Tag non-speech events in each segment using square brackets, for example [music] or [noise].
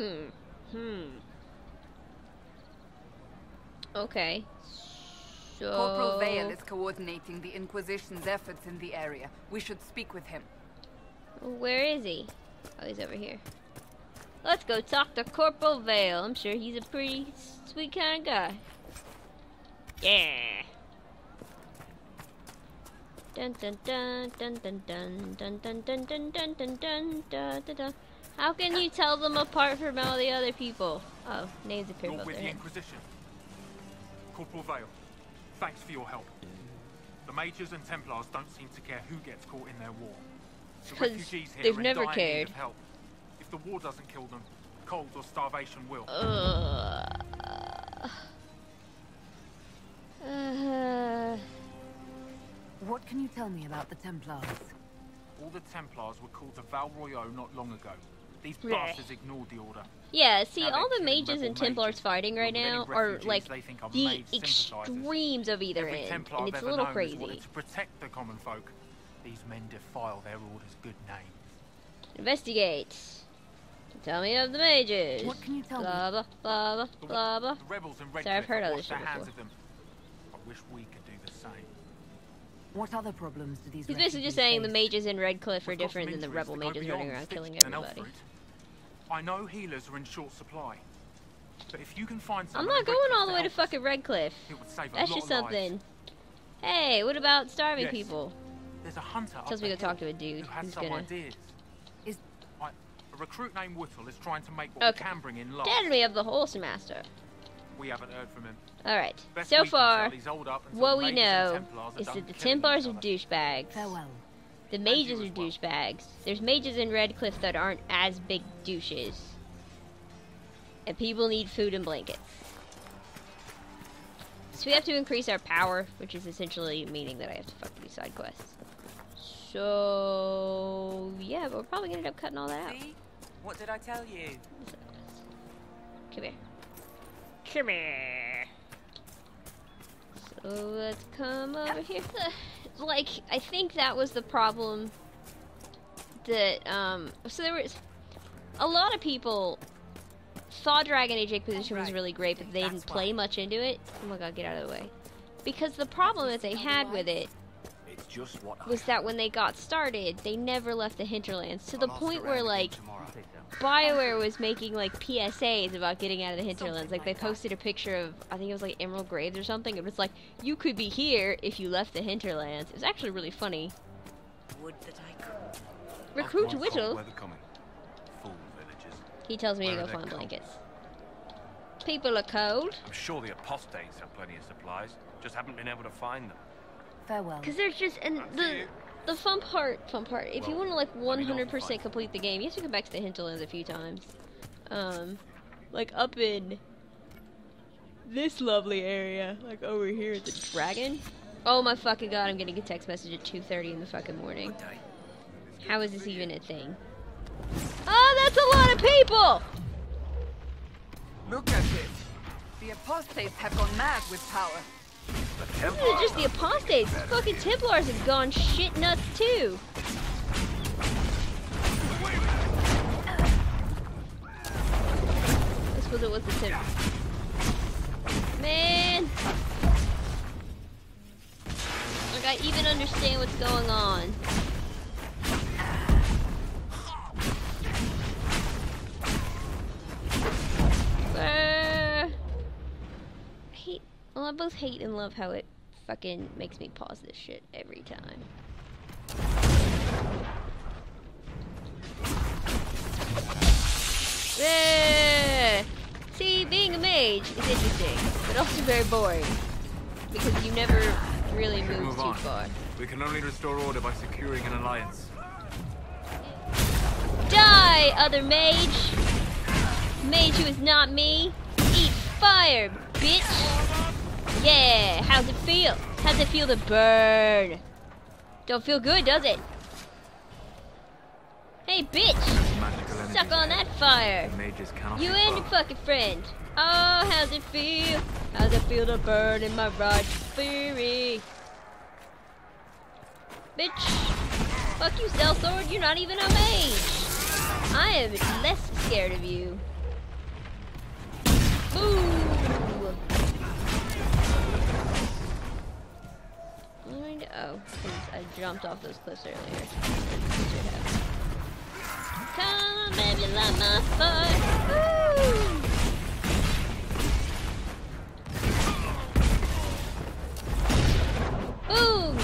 Hmm. Hmm. Okay. So... Corporal Vale is coordinating the Inquisition's efforts in the area. We should speak with him. Where is he? Oh, he's over here. Let's go talk to Corporal Vale. I'm sure he's a pretty sweet kind of guy. Yeah. Dun dun dun dun dun dun dun dun dun dun dun dun dun dun dun dun. How can you tell them apart from all the other people? Oh, names appear You're above with their the head. Inquisition. Corporal Vale, thanks for your help. The Mages and Templars don't seem to care who gets caught in their war. The refugees here they've are in never dire need cared. of help. If the war doesn't kill them, cold or starvation will. Uh, uh, What can you tell me about the Templars? All the Templars were called to Val Royeaux not long ago. These Bleh. bastards ignored the order. yeah, see, Now all the mages and Templars mages, fighting right now are like they think are the extremes of either Every end, Templar and it's a little crazy. to protect the common folk. These men defile their order's good name. Investigate. Tell me of the mages. What can you tell me? blah, blah, blah, blah, The, blah, blah. the rebels in Redcliffe Sorry, I've heard have other washed their shit hands before. of them. I wish we could do the same. What other problems do these He's basically just refugees saying the face? mages in Redcliffe are different than the rebel that mages running around killing everybody. I know healers are in short supply, but if you can find I'm not going all the way to fucking Redcliffe. It would save a That's just something. Hey, what about starving Yes. people? There's a hunter Tells me the to talk to a dude who has some gonna- ideas. Is- I, a recruit named Whittle is trying to make what Okay. we can bring in last. Tell me of the Horse Master. We haven't heard from him. Alright, Best so far, tell, up what we know is that the killing Templars are douchebags. Farewell. The mages are well. douchebags. There's mages in Redcliffe that aren't as big douches. And people need food and blankets. So we have to increase our power, which is essentially meaning that I have to fucking do side quests. So yeah, but we're probably gonna end up cutting all that out. See? What did I tell you? Come here. Come here. So let's come over here. [laughs] Like, I think that was the problem that, um, so there was, a lot of people saw Dragon Age Inquisition was really great, but they didn't play why. much into it. Oh my god, get out of the way. Because the problem that they had with it It's just what was that when they got started, they never left the hinterlands to the point where, like, BioWare was making like PSAs about getting out of the hinterlands. Like they like that. posted a picture of I think it was like Emerald Graves or something. It was like you could be here if you left the hinterlands. It was actually really funny. Would that I could. Recruit Whittle. Coming. Fool villagers. He tells me to go find cold? blankets. People are cold I'm sure the apostates have plenty of supplies. Just haven't been able to find them. Farewell. because there's just and the the fun part fun part. If you want to like let me know if you 100% complete the game, you have to come back to the hinterlands a few times. Um, like up in this lovely area, like over here at the dragon. Oh my fucking god! I'm getting a text message at 2:30 in the fucking morning. How is this even a thing? Oh, that's a lot of people. Look at this. The apostates have gone mad with power. This isn't just the apostates. Fucking Templars have gone shit nuts too. This was it with the Tem. Man. Like I even understand what's going on. I both hate and love how it fucking makes me pause this shit every time. Eh. See, being a mage is interesting, but also very boring because you never really move, move too on. far. We can only restore order by securing an alliance. Die, other mage! Mage who is not me. Eat fire, bitch! Yeah, how's it feel? How's it feel to burn? Don't feel good, does it? Hey, bitch! Suck on that fire! You and your fucking friend. Oh, how's it feel? How's it feel to burn in my righteous fury? Bitch! Fuck you, Sellsword. You're not even a mage. I am less scared of you. Ooh. Learned- Oh, because I jumped off those cliffs earlier. Come on, baby, light my fire. Boom!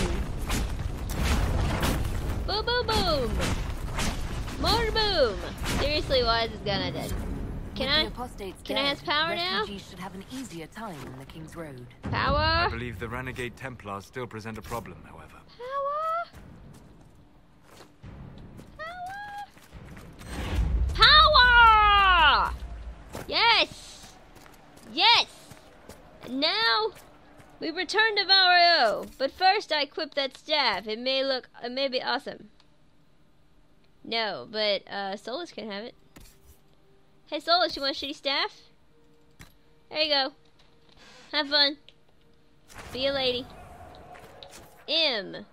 Boom, boom, boom! More boom! Seriously, why is this gun dead? Can I? the apostates can I dead, have power now? refugees should have an easier time on the King's Road. I believe the renegade Templars still present a problem, however. Power! Power! Yes! Yes! And now we return to Val Royeaux. But first I equip that staff. It may look it may be awesome. No, but uh Solas can have it. Hey Solas, you want a shitty staff? There you go. Have fun. Be a lady. M.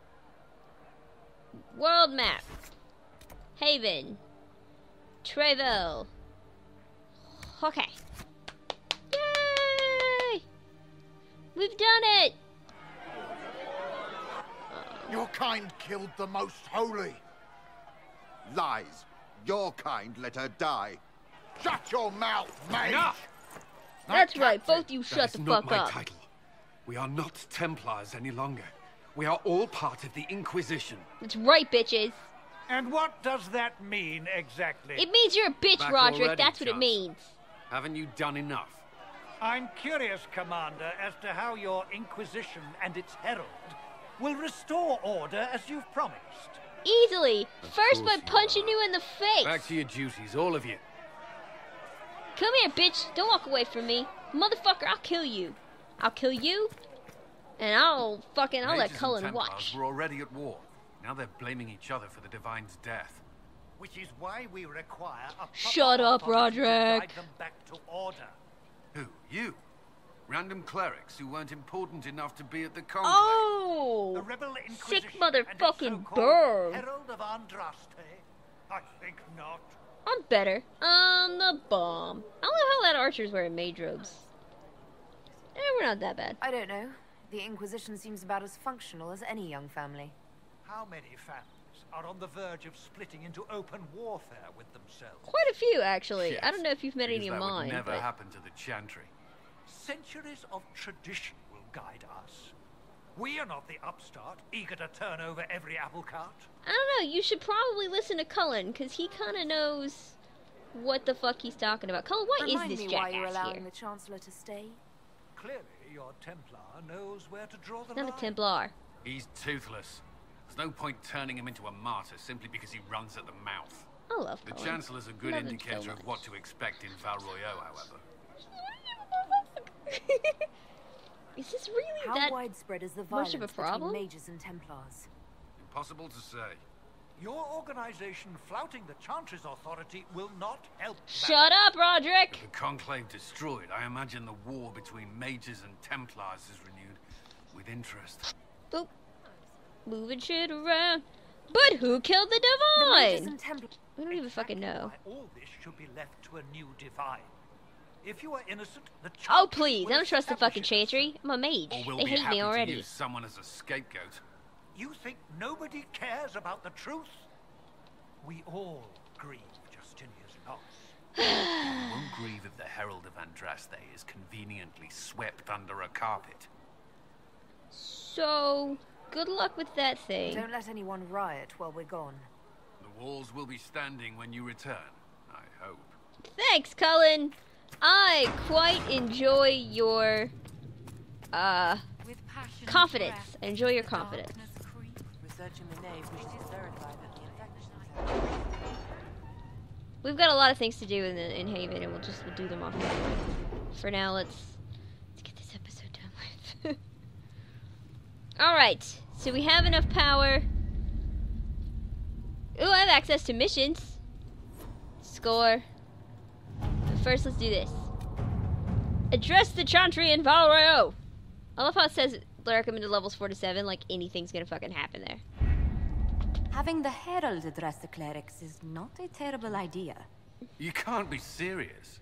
World map. Haven. Trevel. Okay. Yay! We've done it! Your kind killed the most holy. Lies. Your kind let her die. Shut your mouth, mate! Enough! That's Night right, Captain. both you That shut is the not fuck my up. title. We are not Templars any longer. We are all part of the Inquisition. That's right, bitches. And what does that mean exactly? It means you're a bitch, Back Roderick. already, That's what it means. Haven't you done enough? I'm curious, Commander, as to how your Inquisition and its herald will restore order as you've promised. Easily. Of First by course you punching you in the face. Back to your duties, all of you. Come here, bitch. Don't walk away from me. Motherfucker, I'll kill you. I'll kill you. And I'll fucking, I'll let Cullen watch. were already at war. Now they're blaming each other for the Divine's death. Which is why we require a Shut up, Roderick. guide them back to order. Who? You? Random clerics who weren't important enough to be at the conclave. Oh, the Oh! rebel Inquisition Sick motherfucking so-called. Herald of Andraste? I think not. I'm better. I'm the bomb. I don't know how that archer's wearing mage robes. Eh, we're not that bad. I don't know. The Inquisition seems about as functional as any young family. How many families are on the verge of splitting into open warfare with themselves? Quite a few, actually. I don't know if you've met because any of that mine. would never but... happen to the Chantry. Centuries of tradition will guide us. We are not the upstart, eager to turn over every apple cart. I don't know. You should probably listen to Cullen because he kind of knows what the fuck he's talking about. Cullen, what is Remind this me why you're jackass allowing here? the Chancellor to stay. Clearly, your Templar knows where to draw the Not a. Templar. He's toothless. There's no point turning him into a martyr simply because he runs at the mouth. I love The Cullen. Chancellor's a good Love him so indicator of what to expect in Val Royeaux, however. [laughs] [laughs] is this really How that? widespread is the much violence of a between problem? mages and Templars? Impossible to say. Your organization flouting the Chantry's authority will not help. that. Shut up, Roderick. With the Conclave destroyed, I imagine the war between mages and Templars is renewed with interest. Boop. Moving shit around. But who killed the The mages divine? and Templars. We don't even fucking know. All this should be left to a new divine. If you are innocent, the Oh please! I don't trust the fucking it. Chantry. I'm a mage. Or we'll They be hate happy me to already. use someone as a scapegoat. You think nobody cares about the truth? We all grieve Justinia's loss. [sighs] We won't grieve if the Herald of Andraste is conveniently swept under a carpet. So, good luck with that thing. Don't let anyone riot while we're gone. The walls will be standing when you return, I hope. Thanks, Cullen. I quite enjoy your uh With passion confidence. and I enjoy your confidence. Researching the nave, which is verified that the infections We've got a lot of things to do in the, in Haven, and we'll just we'll do them off. For now, let's let's get this episode done with. [laughs] All right, so we have enough power. Ooh, I have access to missions. Score. But first, let's do this. Address the Chantry in Val Royeaux. I love how it says they're recommended levels four to seven. Like anything's gonna fucking happen there. Having the Herald address the clerics is not a terrible idea. You can't be serious.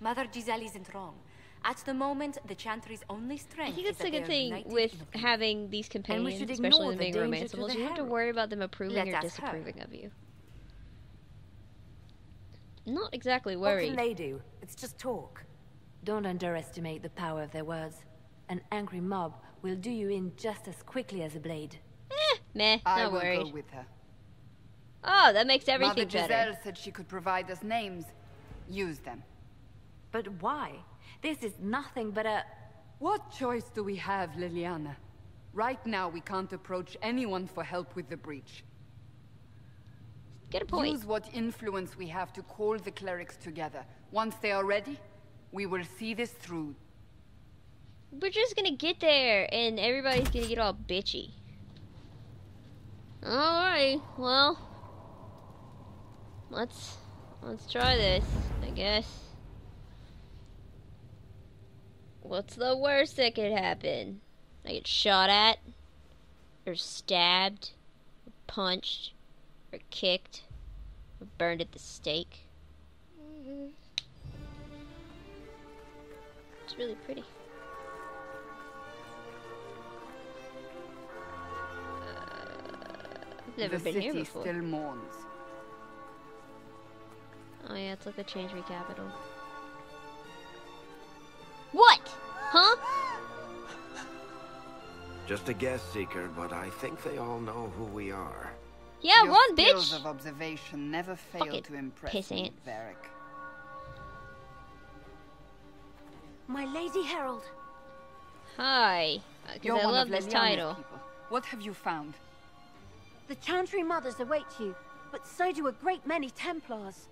Mother Giselle isn't wrong. At the moment, the Chantry's only strength I think that's is the good thing with having these And companions, especially ignore them the being danger to romanceables. the You don't have to worry about them approving Let or us her. disapproving of you. Not exactly worried. What can they do? It's just talk. Don't underestimate the power of their words. An angry mob will do you in just as quickly as a blade. Eh, meh, I will worried. go with her. Oh, that makes everything Mother Giselle better. said she could provide us names. Use them. But why? This is nothing but a... What choice do we have, Leliana? Right now, we can't approach anyone for help with the breach. Get a point. Use what influence we have to call the clerics together. Once they are ready, we will see this through. We're just gonna get there, and everybody's gonna get all bitchy. Alright, well, let's let's try this. I guess. What's the worst that could happen? I get shot at, or stabbed, or punched, or kicked, or burned at the stake. Mm-hmm. It's really pretty. Uh, I've never the been city here before. still mourns. Oh yeah, it's like the Chantry capital. What? Huh? Just a guess, Seeker, but I think they all know who we are. Yeah, Your run, bitch! of observation never fail Fucking to impress piss me. Varric. My Lady Herald. Hi. Uh, You're Because I one love of this Leliana's title. people. What have you found? The Chantry Mothers await you, but so do a great many Templars.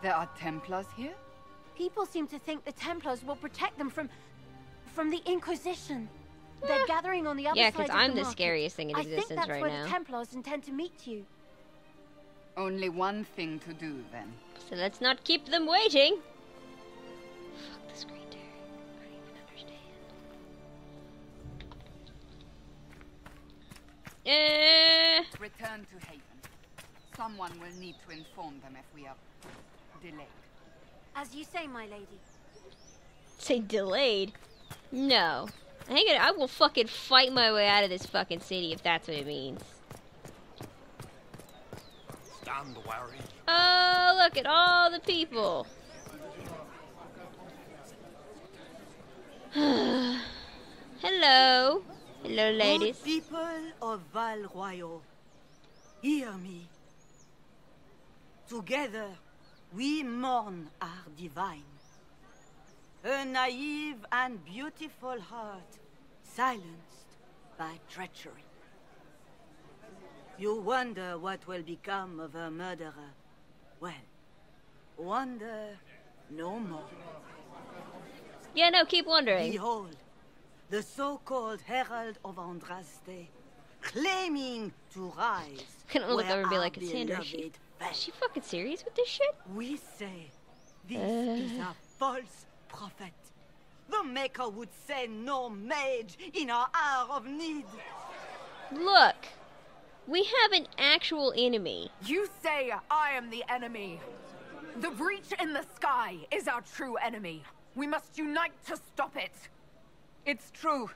There are Templars here? People seem to think the Templars will protect them from... from the Inquisition. They're gathering on the other side. Yeah, side because of I'm the the scariest thing in I think existence that's right where now. the Templars intend to meet you. Only one thing to do, then. So let's not keep them waiting. Fuck the screen tearing. I don't even understand. Eh. Return to Haven. Someone will need to inform them if we are delayed. As you say, my lady. Say delayed? No. Hang it, I will fucking fight my way out of this fucking city if that's what it means. Stand wary. Oh, look at all the people. [sighs] Hello. Hello, ladies. Good people of Val Royeaux, hear me. Together, we mourn our divine. A naive and beautiful heart, silenced by treachery. You wonder what will become of a murderer. Well, wonder no more. Yeah, no, keep wondering. Behold, the so-called Herald of Andraste, claiming to rise. [laughs] Can look over and be like, Cassandra, she, is she fucking serious with this shit? We say this Uh. is a false prophet. The Maker would send no mage in our hour of need. Look, we have an actual enemy. You say I am the enemy. The breach in the sky is our true enemy. We must unite to stop it. It's true.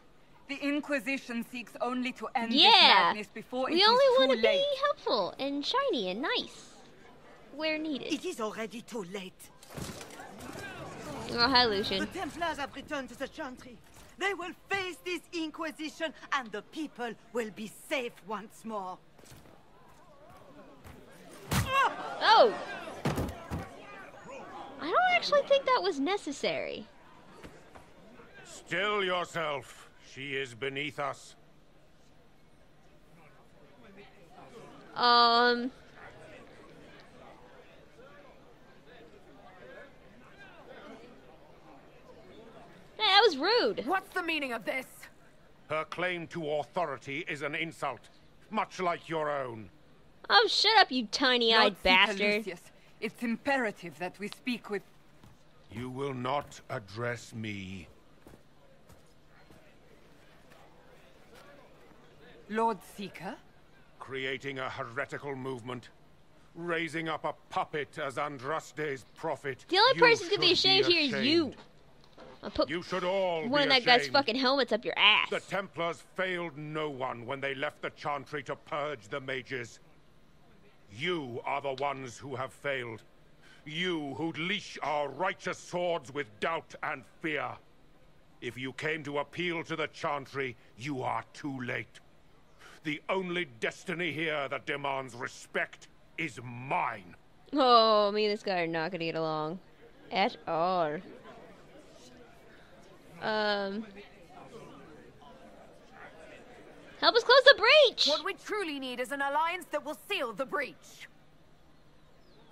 The Inquisition seeks only to end this madness before we it is too it we only want to be helpful and shiny and nice where needed. It is already too late. Oh, hi, Lucian. The Templars have returned to the Chantry. They will face this Inquisition, and the people will be safe once more. Oh! I don't actually think that was necessary. Still yourself. She is beneath us. Um. That was rude. What's the meaning of this? Her claim to authority is an insult, much like your own. Oh, shut up, you tiny-eyed Lord Seeker bastard. Lucius, it's imperative that we speak with... You will not address me. Lord Seeker? Creating a heretical movement. Raising up a puppet as Andraste's prophet. The only You person to be should ashamed here is you. Ashamed. I'll put You should all one of that guy's fucking helmets up your ass. The Templars failed no one when they left the Chantry to purge the mages. You are the ones who have failed. You who leash our righteous swords with doubt and fear. If you came to appeal to the Chantry, you are too late. The only destiny here that demands respect is mine. Oh, me and this guy are not gonna get along. At all. Um. Help us close the breach! What we truly need is an alliance that will seal the breach.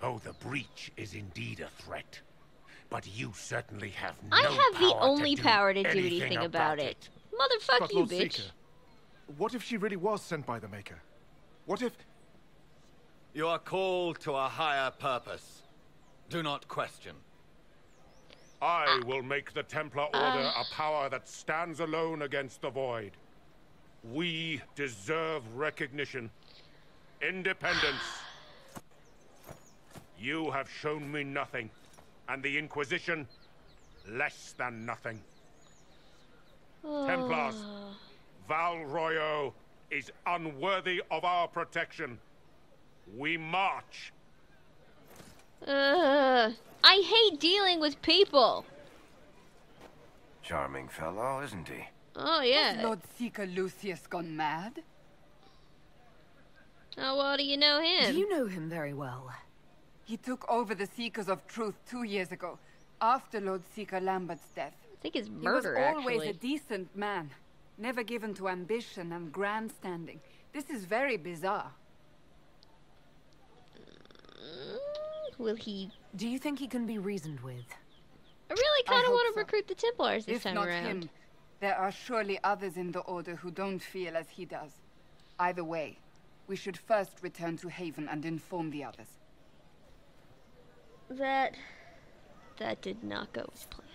Oh, the breach is indeed a threat. But you certainly have no I have the power only to power to do anything anything about it. Motherfuck But you, Lord bitch. Seeker, what if she really was sent by the Maker? What if... You are called to a higher purpose. Do not question. I ah. will make the Templar Order um. a power that stands alone against the Void. We deserve recognition. Independence. You have shown me nothing, and the Inquisition less than nothing. Ah. Templars, Val Royeaux is unworthy of our protection. We march. Ugh. I hate dealing with people. Charming fellow, isn't he? Oh, yeah. Has Lord Seeker Lucius gone mad? How well do you know him? Do you know him very well? He took over the Seekers of Truth two years ago, after Lord Seeker Lambert's death. I think it's He was always actually. a decent man, never given to ambition and grandstanding. This is very bizarre. Mm. Will he? Do you think he can be reasoned with? I really kind of want to so. recruit the Templars this if time not around. him, there are surely others in the Order who don't feel as he does. Either way, we should first return to Haven and inform the others. That that did not go as planned.